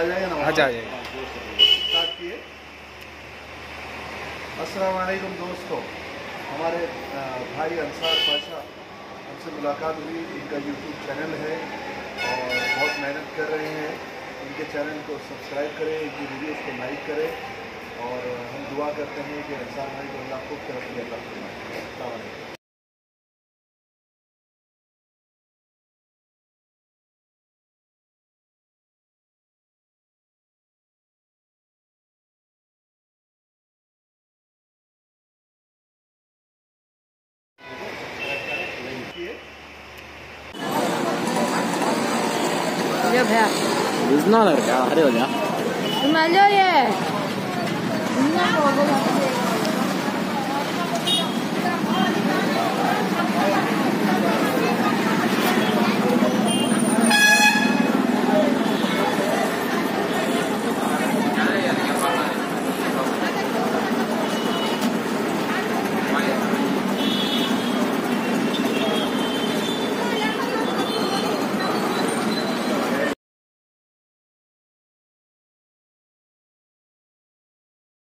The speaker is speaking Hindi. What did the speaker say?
आ जाएगा। ना हाँ, आ जाएगा। स्टार्ट किए अस्सलाम दोस्तों। हमारे भाई अंसार पाशा हमसे मुलाकात हुई। इनका यूट्यूब चैनल है और बहुत मेहनत कर रहे हैं। इनके चैनल को सब्सक्राइब करें इनकी वीडियोस को लाइक करें और हम दुआ करते हैं कि अंसार भाई को अल्लाह खूब तरक्की अल्लाह किए ये भैया। अरे हो जा। मैं ये।